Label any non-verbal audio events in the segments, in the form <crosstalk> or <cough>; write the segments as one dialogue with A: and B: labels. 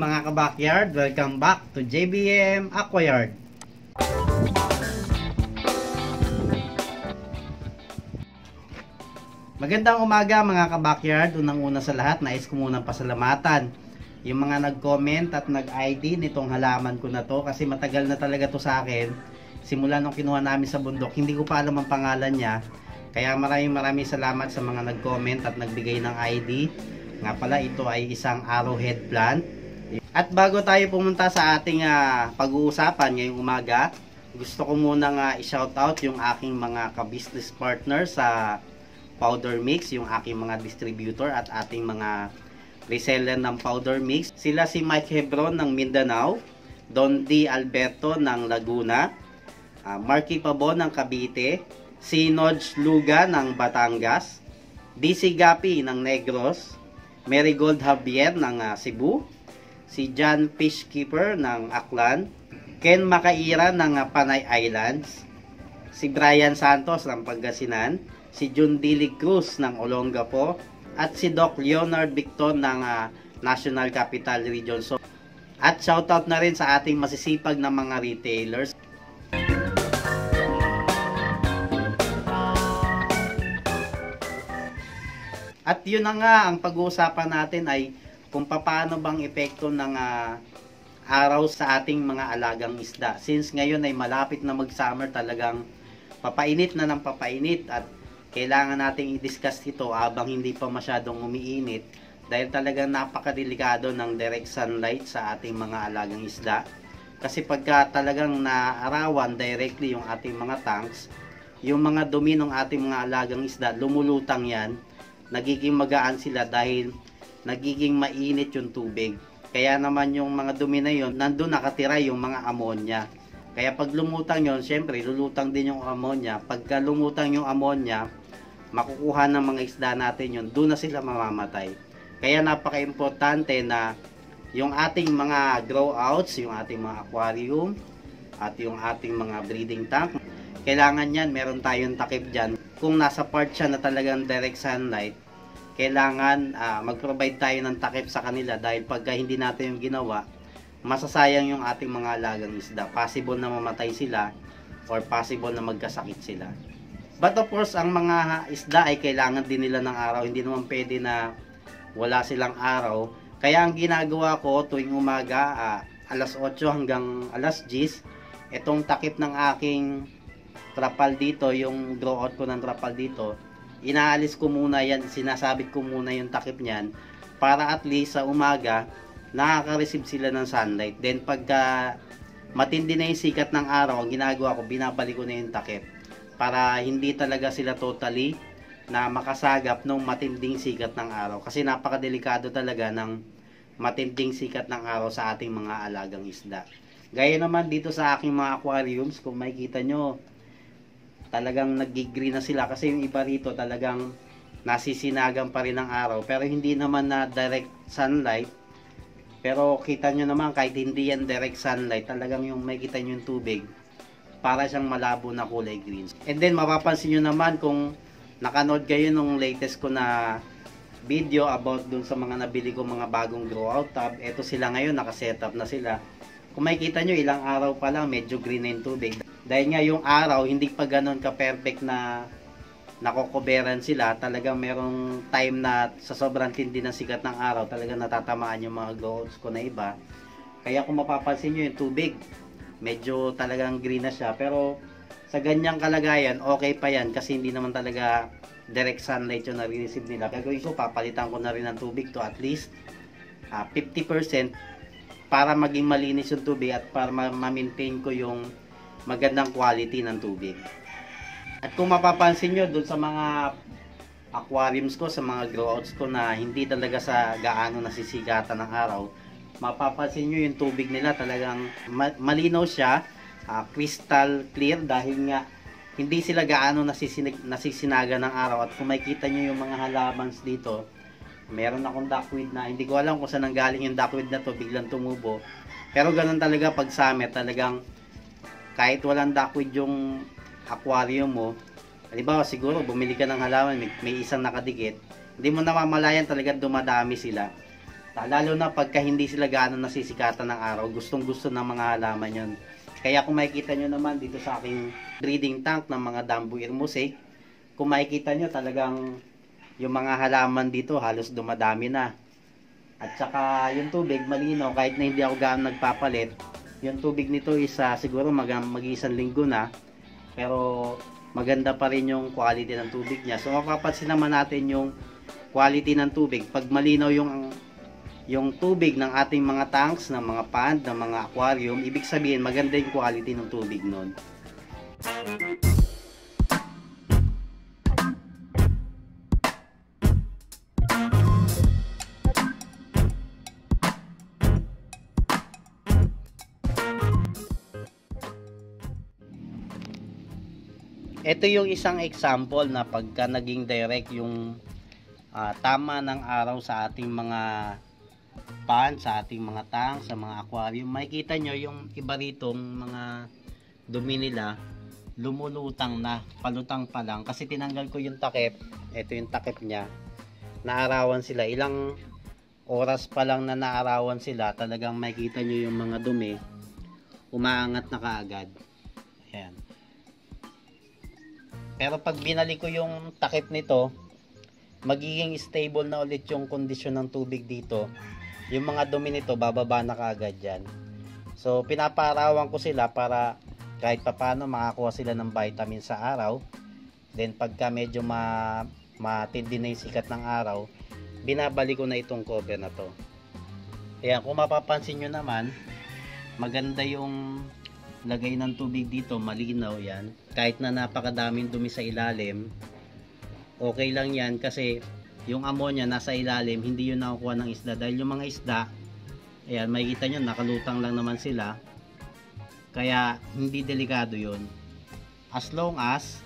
A: mga kabakyard, welcome back to JBM Aquayard. Magandang umaga mga kabakyard. Unang-una sa lahat, nais ko munang pasalamatan yung mga nag-comment at nag-ID nitong halaman ko na to kasi matagal na talaga to sa akin. Simula nung kinuha namin sa bundok, hindi ko pa alam ang pangalan niya. Kaya maraming maraming salamat sa mga nag-comment at nagbigay ng ID. Nga pala, ito ay isang arrowhead plant. At bago tayo pumunta sa ating uh, pag-uusapan ngayong umaga, gusto ko muna nga i-shoutout yung aking mga ka-business partner sa powder mix, yung aking mga distributor at ating mga reseller ng powder mix. Sila si Mike Hebron ng Mindanao, Don D. Alberto ng Laguna, uh, Marky Pabon ng Cavite, si Nodge Luga ng Batangas, DC Gapi ng Negros, Marigold Javier ng uh, Cebu, si John Fishkeeper ng Aklan, Ken Makaira ng uh, Panay Islands, si Brian Santos ng Pangasinan, si Jun Dilig Cruz ng Olongapo, at si Doc Leonard Victor ng uh, National Capital Region. So, at shoutout na rin sa ating masisipag na mga retailers. At yun na nga, ang pag-uusapan natin ay kung paano bang epekto ng uh, araw sa ating mga alagang isda. Since ngayon ay malapit na mag-summer talagang papainit na ng papainit at kailangan nating i-discuss ito habang hindi pa masyadong umiinit dahil talagang napakadelikado ng direct sunlight sa ating mga alagang isda. Kasi pagka talagang naarawan directly yung ating mga tanks, yung mga dumi ng ating mga alagang isda, lumulutang yan, nagiging magaan sila dahil nagiging mainit yung tubig. Kaya naman yung mga dumi na yun, nandun nakatira yung mga ammonia. Kaya pag lumutang yon, syempre lulutang din yung ammonia. Pagka lumutang yung ammonia, makukuha ng mga isda natin yun, doon na sila mamamatay. Kaya napaka-importante na yung ating mga grow outs, yung ating mga aquarium, at yung ating mga breeding tank, kailangan yan, meron tayong takip dyan. Kung nasa part siya na talagang direct sunlight, kailangan uh, mag-provide tayo ng takip sa kanila dahil pagka hindi natin yung ginawa, masasayang yung ating mga alagang isda. Possible na mamatay sila or possible na magkasakit sila. But of course, ang mga isda ay kailangan din nila ng araw. Hindi naman pwede na wala silang araw. Kaya ang ginagawa ko tuwing umaga, uh, alas 8 hanggang alas 10, itong takip ng aking trapal dito, yung draw out ko ng trapal dito, inaalis ko muna yan, sinasabit ko muna yung takip niyan para at least sa umaga, nakaka-receive sila ng sunlight. Then pagka matindi na yung sikat ng araw, ang ginagawa ko, binabalik ko na yung takip para hindi talaga sila totally na makasagap ng matinding sikat ng araw kasi napakadelikado talaga ng matinding sikat ng araw sa ating mga alagang isda. Gaya naman dito sa aking mga aquariums, kung makikita nyo, talagang nagigreen na sila kasi yung iba rito talagang nasisinagan pa rin ng araw pero hindi naman na direct sunlight pero kita nyo naman kahit hindi yan direct sunlight talagang yung makikita nyo yung tubig para siyang malabo na kulay green. And then mapapansin nyo naman kung nakanood kayo nung latest ko na video about dun sa mga nabili ko mga bagong grow out tub. Ito sila ngayon, nakasetup na sila. Kung makikita nyo, ilang araw pa lang, medyo green na yung tubig. Dahil nga yung araw, hindi pa ganun ka-perfect na nakokoberan sila. Talagang merong time na sa sobrang tindi ng sikat ng araw, talagang natatamaan yung mga outs ko na iba. Kaya kung mapapansin nyo yung tubig, medyo talagang green na siya pero sa ganyang kalagayan okay pa yan kasi hindi naman talaga direct sunlight yung nare-receive nila gagawin ko papalitan ko na rin ng tubig to at least uh, ah, 50% para maging malinis yung tubig at para ma-maintain ko yung magandang quality ng tubig. At kung mapapansin nyo dun sa mga aquariums ko, sa mga grow outs ko na hindi talaga sa gaano nasisigatan ng araw mapapansin nyo yung tubig nila talagang malinaw siya uh, crystal clear dahil nga hindi sila gaano nasisinig, nasisinaga ng araw. At kung makikita nyo yung mga halamans dito meron akong duckweed na hindi ko alam kung saan nanggaling yung duckweed na to biglang tumubo. Pero ganun talaga pag summer talagang kahit walang duckweed yung aquarium mo halimbawa siguro bumili ka ng halaman may, may isang nakadikit hindi mo namamalayan talaga dumadami sila Lalo na pagka hindi sila gaano nasisikatan ng araw, gustong gusto ng mga halaman yon. Kaya kung makikita nyo naman dito sa aking breeding tank ng mga Dambuir Mosaic, kung makikita nyo talagang yung mga halaman dito halos dumadami na. At saka yung tubig malinaw kahit na hindi ako gaano nagpapalit. Yung tubig nito is uh, siguro mag, mag isang linggo na. Pero maganda pa rin yung quality ng tubig niya. So mapapansin naman natin yung quality ng tubig. Pag malinaw yung yung tubig ng ating mga tanks, ng mga pond, ng mga aquarium, ibig sabihin maganda yung quality ng tubig nun. Ito yung isang example na pagka naging direct yung uh, tama ng araw sa ating mga pan, sa ating mga tank, sa mga aquarium. Makikita nyo yung iba rito, mga dumi nila, lumulutang na, palutang pa lang. Kasi tinanggal ko yung takip, ito yung takip niya, naarawan sila. Ilang oras pa lang na naarawan sila, talagang makikita nyo yung mga dumi, umaangat na kaagad. Pero pag binalik ko yung takip nito, magiging stable na ulit yung kondisyon ng tubig dito. Yung mga dumi nito, bababa na kaagad dyan. So, pinaparawan ko sila para kahit papano makakuha sila ng vitamin sa araw. Then, pagka medyo ma matindi na yung sikat ng araw, binabalik ko na itong cover na to. Ayan, kung mapapansin nyo naman, maganda yung lagay ng tubig dito, malinaw yan. Kahit na napakadaming dumi sa ilalim, okay lang yan kasi yung ammonia nasa ilalim, hindi yun nakukuha ng isda. Dahil yung mga isda, ayan, makikita nyo, nakalutang lang naman sila. Kaya, hindi delikado yun. As long as,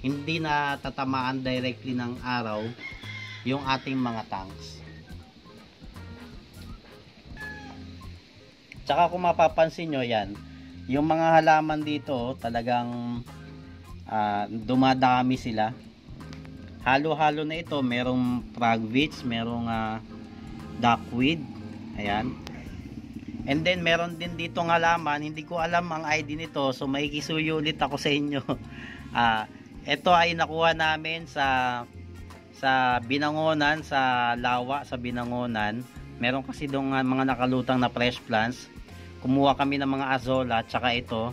A: hindi na tatamaan directly ng araw yung ating mga tanks. Tsaka kung mapapansin nyo yan, yung mga halaman dito talagang uh, dumadami sila. Halo-halo na ito, merong fragweeds, merong uh, duckweed. Ayan. And then meron din dito ng halaman, hindi ko alam ang ID nito, so may kisuyo ulit ako sa inyo. uh, <laughs> ito ay nakuha namin sa sa binangonan, sa lawa, sa binangonan. Meron kasi doon mga nakalutang na fresh plants kumuha kami ng mga azola at saka ito.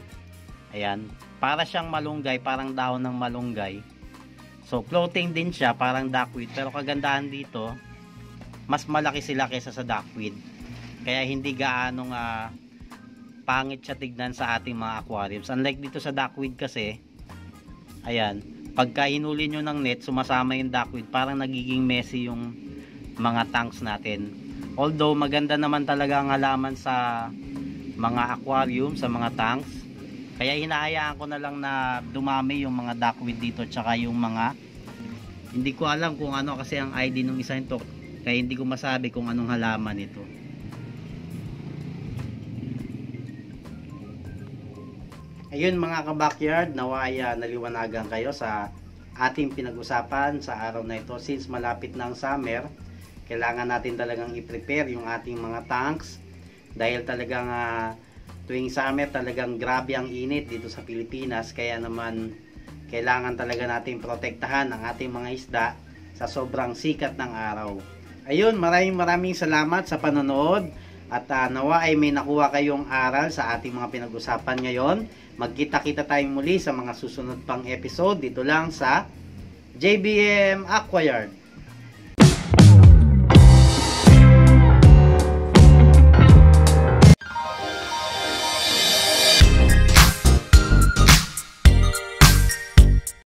A: Ayan. Para siyang malunggay parang dahon ng malunggay. So floating din siya parang duckweed. Pero kagandahan dito mas malaki sila kaysa sa duckweed. Kaya hindi gaano uh, pangit siya tignan sa ating mga aquariums. Unlike dito sa duckweed kasi ayan pagka hinuli nyo ng net sumasama yung duckweed parang nagiging messy yung mga tanks natin. Although maganda naman talaga ang halaman sa mga aquarium, sa mga tanks. Kaya hinahayaan ko na lang na dumami yung mga duckweed dito tsaka yung mga hindi ko alam kung ano kasi ang ID ng isa nito. Kaya hindi ko masabi kung anong halaman ito. Ayun mga ka-backyard, nawaya naliwanagan kayo sa ating pinag-usapan sa araw na ito. Since malapit na ang summer, kailangan natin talagang i-prepare yung ating mga tanks dahil talagang uh, tuwing summer talagang grabe ang init dito sa Pilipinas kaya naman kailangan talaga natin protektahan ang ating mga isda sa sobrang sikat ng araw. Ayun, maraming maraming salamat sa panonood at uh, nawa ay may nakuha kayong aral sa ating mga pinag-usapan ngayon. Magkita-kita tayong muli sa mga susunod pang episode dito lang sa JBM Acquired.